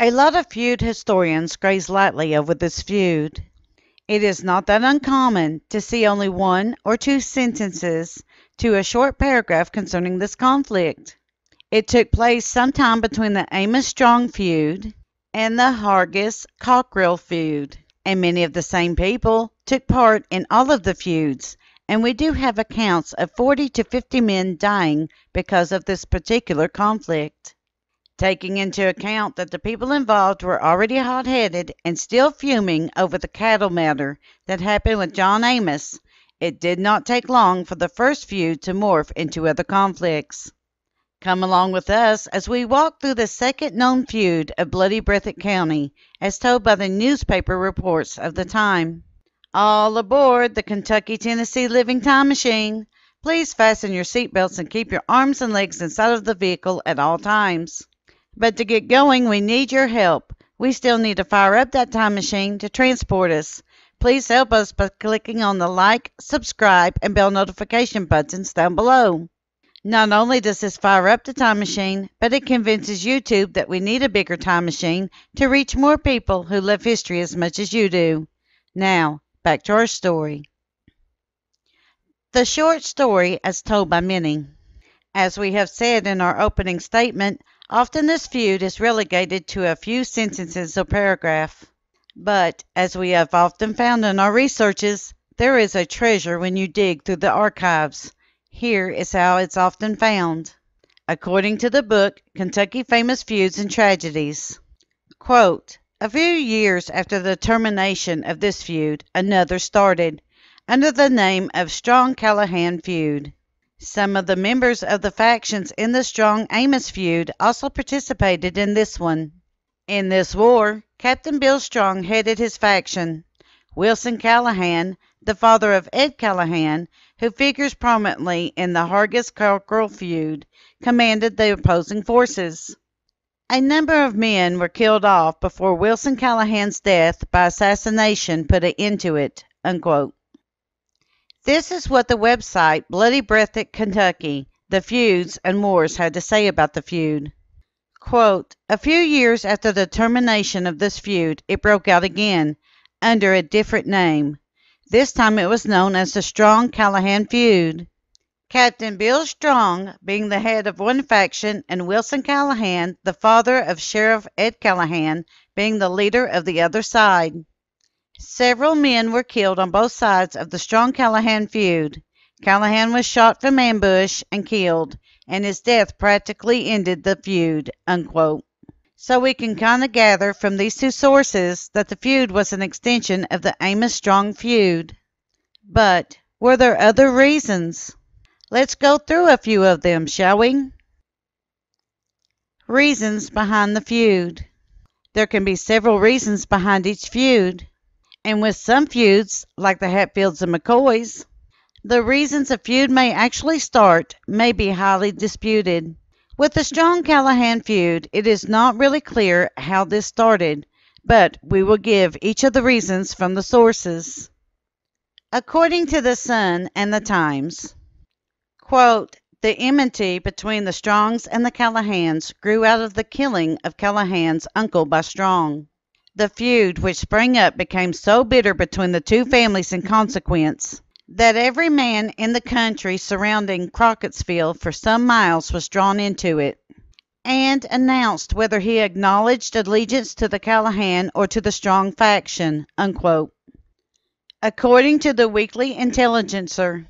A lot of feud historians graze lightly over this feud. It is not that uncommon to see only one or two sentences to a short paragraph concerning this conflict. It took place sometime between the Amis Strong feud and the Hargis Cockrell feud, and many of the same people took part in all of the feuds, and we do have accounts of 40 to 50 men dying because of this particular conflict. Taking into account that the people involved were already hot headed and still fuming over the cattle matter that happened with John Amis, it did not take long for the first feud to morph into other conflicts. Come along with us as we walk through the second known feud of Bloody Breathitt County, as told by the newspaper reports of the time. All aboard the Kentucky Tennessee Living Time Machine. Please fasten your seatbelts and keep your arms and legs inside of the vehicle at all times. But to get going, we need your help. We still need to fire up that time machine to transport us. Please help us by clicking on the like, subscribe, and bell notification buttons down below. Not only does this fire up the time machine, but it convinces YouTube that we need a bigger time machine to reach more people who love history as much as you do. Now, back to our story. The short story as told by many. As we have said in our opening statement, Often this feud is relegated to a few sentences or paragraph. But, as we have often found in our researches, there is a treasure when you dig through the archives. Here is how it's often found. According to the book Kentucky Famous Feuds and Tragedies, quote, a few years after the termination of this feud, another started, under the name of Strong Callahan feud. Some of the members of the factions in the Strong Amis feud also participated in this one. In this war, Captain Bill Strong headed his faction. Wilson Callahan, the father of Ed Callahan, who figures prominently in the Hargis Cockrell feud, commanded the opposing forces. A number of men were killed off before Wilson Callahan's death by assassination put an end to it. Unquote. This is what the website Bloody Breathitt Kentucky, The Feuds and Wars had to say about the feud. Quote, a few years after the termination of this feud, it broke out again, under a different name. This time it was known as the Strong Callahan feud. Captain Bill Strong being the head of one faction, and Wilson Callahan, the father of Sheriff Ed Callahan, being the leader of the other side. Several men were killed on both sides of the Strong Callahan feud. Callahan was shot from ambush and killed, and his death practically ended the feud. Unquote. So we can kind of gather from these two sources that the feud was an extension of the Amis Strong feud. But were there other reasons? Let's go through a few of them, shall we? Reasons behind the feud. There can be several reasons behind each feud. And with some feuds, like the Hatfields and McCoys, the reasons a feud may actually start may be highly disputed. With the Strong Callahan feud, it is not really clear how this started, but we will give each of the reasons from the sources. According to the Sun and the Times, quote, the enmity between the Strongs and the Callahans grew out of the killing of Callahan's uncle by Strong. The feud which sprang up became so bitter between the two families in consequence that every man in the country surrounding Crockettsville for some miles was drawn into it, and announced whether he acknowledged allegiance to the Callahan or to the Strong faction. Unquote. According to the Weekly Intelligencer,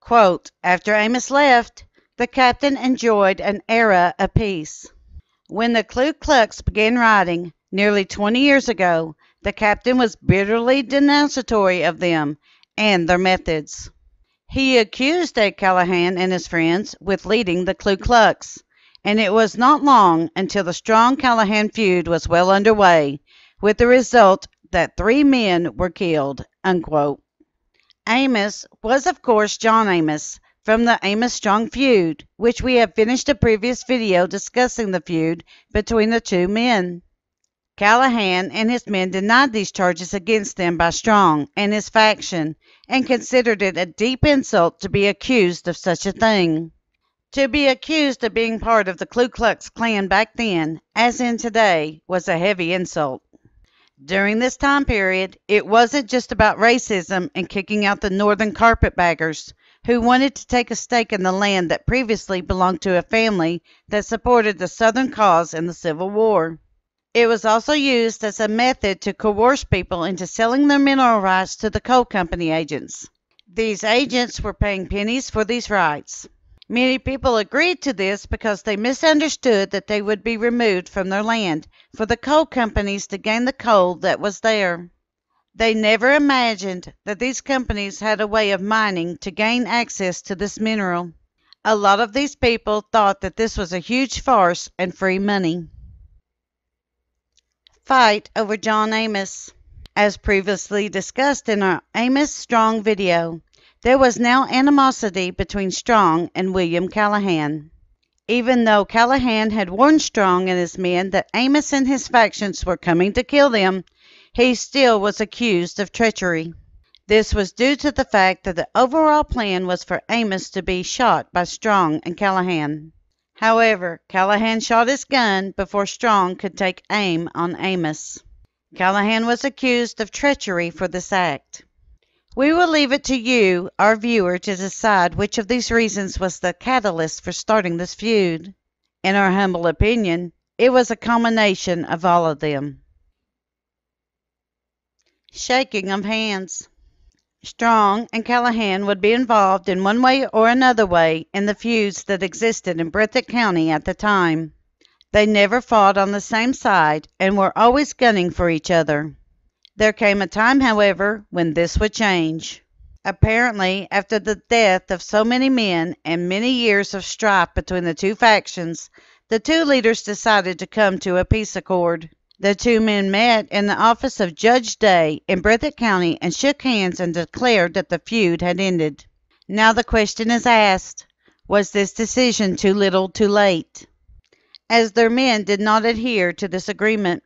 quote, after Amis left, the captain enjoyed an era of peace. When the Ku Klux began rioting, Nearly twenty years ago, the captain was bitterly denunciatory of them and their methods. He accused Ed Callahan and his friends with leading the Ku Klux, and it was not long until the strong Callahan feud was well under way, with the result that three men were killed. Unquote. Amis was, of course, John Amis from the Amis Strong feud, which we have finished a previous video discussing the feud between the two men. Callahan and his men denied these charges against them by Strong and his faction, and considered it a deep insult to be accused of such a thing. To be accused of being part of the Ku Klux Klan back then, as in today, was a heavy insult. During this time period, it wasn't just about racism and kicking out the Northern carpetbaggers who wanted to take a stake in the land that previously belonged to a family that supported the Southern cause in the Civil War. It was also used as a method to coerce people into selling their mineral rights to the coal company agents. These agents were paying pennies for these rights. Many people agreed to this because they misunderstood that they would be removed from their land for the coal companies to gain the coal that was there. They never imagined that these companies had a way of mining to gain access to this mineral. A lot of these people thought that this was a huge farce and free money. Fight over John Amis. As previously discussed in our Amis Strong video, there was now animosity between Strong and William Callahan. Even though Callahan had warned Strong and his men that Amis and his factions were coming to kill them, he still was accused of treachery. This was due to the fact that the overall plan was for Amis to be shot by Strong and Callahan. However, Callahan shot his gun before Strong could take aim on Amis. Callahan was accused of treachery for this act. We will leave it to you, our viewer, to decide which of these reasons was the catalyst for starting this feud. In our humble opinion, it was a combination of all of them. Shaking of hands. Strong and Callahan would be involved in one way or another way in the feuds that existed in Breathitt County at the time. They never fought on the same side and were always gunning for each other. There came a time, however, when this would change. Apparently, after the death of so many men and many years of strife between the two factions, the two leaders decided to come to a peace accord. The two men met in the office of Judge Day in Breathitt County and shook hands and declared that the feud had ended. Now the question is asked was this decision too little too late? As their men did not adhere to this agreement,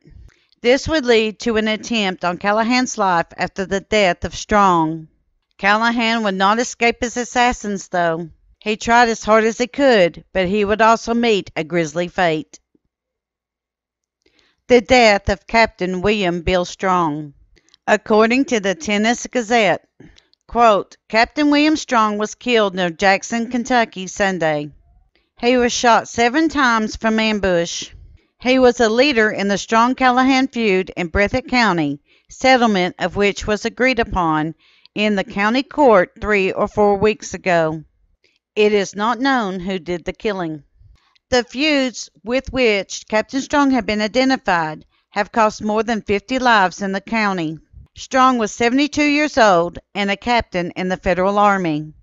this would lead to an attempt on Callahan's life after the death of Strong. Callahan would not escape his assassins, though. He tried as hard as he could, but he would also meet a grisly fate. The death of Captain William Bill Strong. According to the Tensas Gazette, quote, Captain William Strong was killed near Jackson, Kentucky, Sunday. He was shot seven times from ambush. He was a leader in the Strong Callahan feud in Breathitt County, settlement of which was agreed upon in the county court three or four weeks ago. It is not known who did the killing. The feuds with which Captain Strong had been identified have cost more than 50 lives in the county. Strong was 72 years old and a captain in the Federal Army.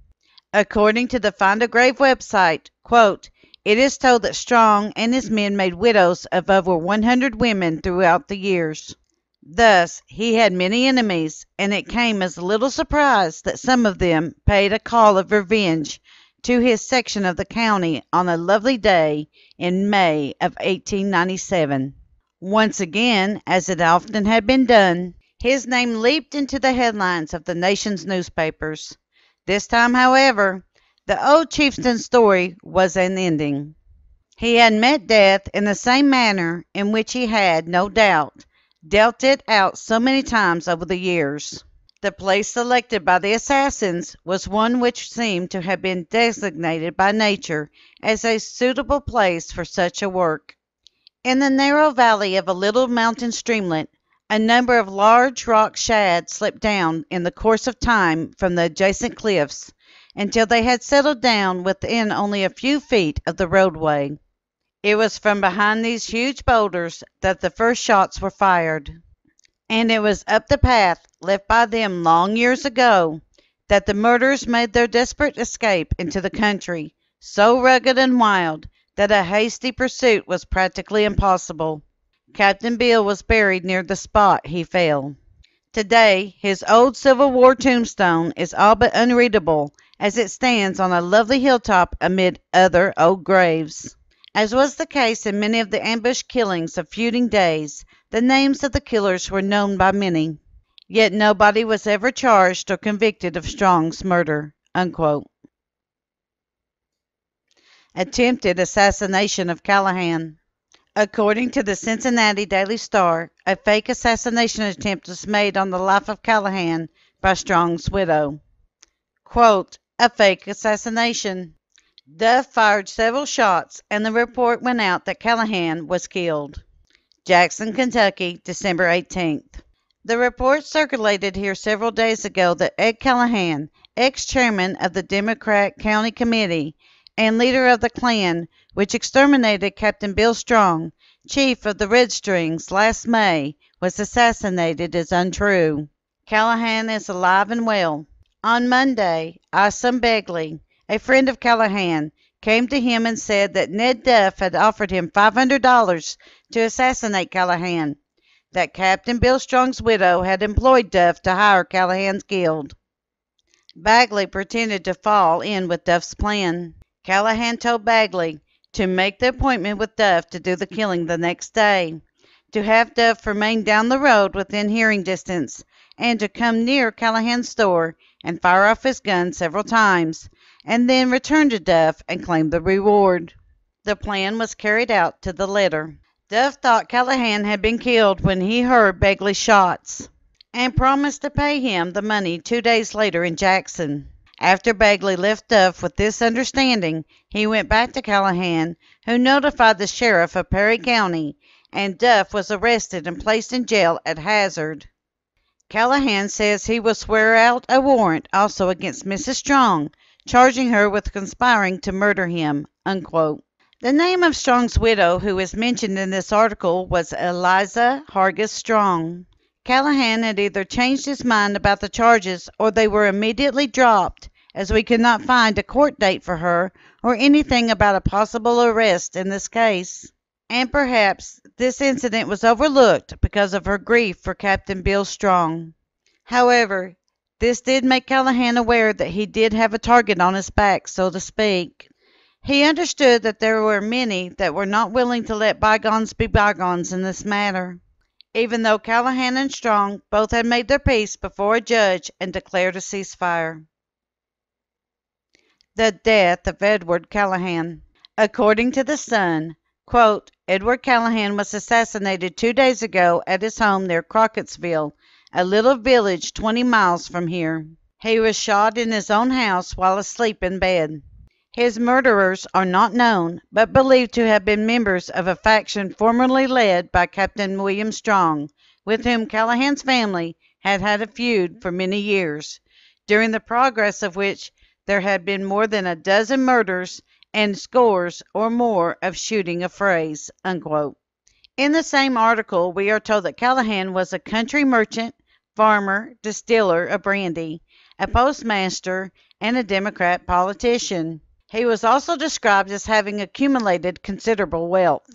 According to the Find a Grave website, quote, it is told that Strong and his men made widows of over 100 women throughout the years. Thus, he had many enemies, and it came as little surprise that some of them paid a call of revenge to his section of the county on a lovely day in May of 1897. Once again, as it often had been done, his name leaped into the headlines of the nation's newspapers. This time, however, the old chieftain's story was an ending. He had met death in the same manner in which he had, no doubt, dealt it out so many times over the years. The place selected by the assassins was one which seemed to have been designated by nature as a suitable place for such a work. In the narrow valley of a little mountain streamlet, a number of large rock shad slipped down in the course of time from the adjacent cliffs until they had settled down within only a few feet of the roadway. It was from behind these huge boulders that the first shots were fired and it was up the path left by them long years ago that the murderers made their desperate escape into the country, so rugged and wild that a hasty pursuit was practically impossible. Captain Bill was buried near the spot he fell. Today, his old Civil War tombstone is all but unreadable as it stands on a lovely hilltop amid other old graves. As was the case in many of the ambush killings of feuding days, the names of the killers were known by many, yet nobody was ever charged or convicted of Strong's murder. Unquote. attempted assassination of Callahan. According to the Cincinnati Daily Star, a fake assassination attempt was made on the life of Callahan by Strong's widow. Quote, a fake assassination. Duff fired several shots, and the report went out that Callahan was killed. Jackson, Kentucky, December 18th. The report circulated here several days ago that Ed Callahan, ex chairman of the Democrat County Committee and leader of the Klan which exterminated Captain Bill Strong, chief of the Red Strings, last May, was assassinated is untrue. Callahan is alive and well. On Monday, Isam Begley, a friend of Callahan, came to him and said that Ned Duff had offered him $500 to assassinate Callahan, that Captain Bill Strong's widow had employed Duff to hire Callahan's guild. Bagley pretended to fall in with Duff's plan. Callahan told Bagley to make the appointment with Duff to do the killing the next day, to have Duff remain down the road within hearing distance, and to come near Callahan's store and fire off his gun several times, and then return to Duff and claim the reward. The plan was carried out to the letter. Duff thought Callahan had been killed when he heard Bagley's shots, and promised to pay him the money two days later in Jackson. After Bagley left Duff with this understanding, he went back to Callahan, who notified the sheriff of Perry County, and Duff was arrested and placed in jail at Hazard. Callahan says he will swear out a warrant also against Mrs. Strong, charging her with conspiring to murder him. Unquote. The name of Strong's widow, who is mentioned in this article, was Eliza Hargis Strong. Callahan had either changed his mind about the charges or they were immediately dropped, as we could not find a court date for her or anything about a possible arrest in this case. And perhaps this incident was overlooked because of her grief for Captain Bill Strong. However, this did make Callahan aware that he did have a target on his back, so to speak. He understood that there were many that were not willing to let bygones be bygones in this matter even though Callahan and Strong both had made their peace before a judge and declared a ceasefire. The death of Edward Callahan. According to the Sun, quote, Edward Callahan was assassinated two days ago at his home near Crockettsville, a little village 20 miles from here. He was shot in his own house while asleep in bed. His murderers are not known, but believed to have been members of a faction formerly led by Captain William Strong, with whom Callahan's family had had a feud for many years, during the progress of which there had been more than a dozen murders and scores or more of shooting affrays. Unquote. In the same article, we are told that Callahan was a country merchant, farmer, distiller of brandy, a mm-hmm. postmaster, and a Democrat politician. He was also described as having accumulated considerable wealth.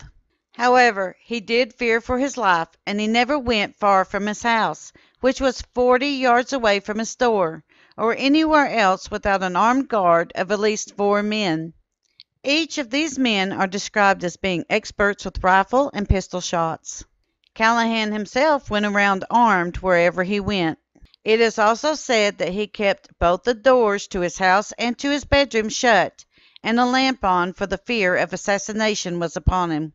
However, he did fear for his life, and he never went far from his house, which was forty yards away from his store, or anywhere else without an armed guard of at least four men. Each of these men are described as being experts with rifle and pistol shots. Callahan himself went around armed wherever he went. It is also said that he kept both the doors to his house and to his bedroom shut, and a lamp on, for the fear of assassination was upon him.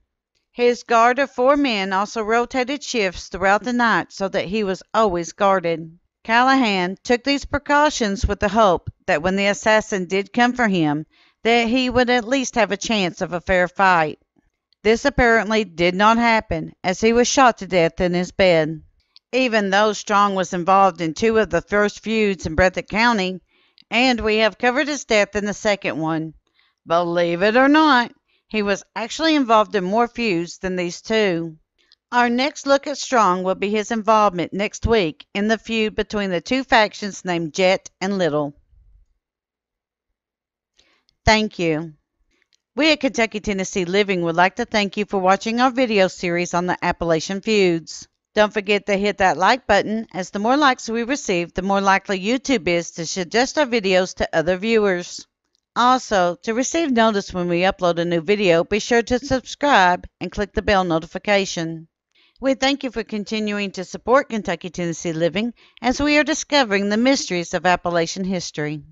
His guard of four men also rotated shifts throughout the night so that he was always guarded. Callahan took these precautions with the hope that when the assassin did come for him, that he would at least have a chance of a fair fight. This apparently did not happen, as he was shot to death in his bed. Even though Strong was involved in two of the first feuds in Breathitt County, and we have covered his death in the second one, believe it or not, he was actually involved in more feuds than these two. Our next look at Strong will be his involvement next week in the feud between the two factions named Jett and Little. Thank you. We at Kentucky Tennessee Living would like to thank you for watching our video series on the Appalachian feuds. Don't forget to hit that like button, as the more likes we receive, the more likely YouTube is to suggest our videos to other viewers. Also, to receive notice when we upload a new video, be sure to subscribe and click the bell notification. We thank you for continuing to support Kentucky Tennessee Living as we are discovering the mysteries of Appalachian history.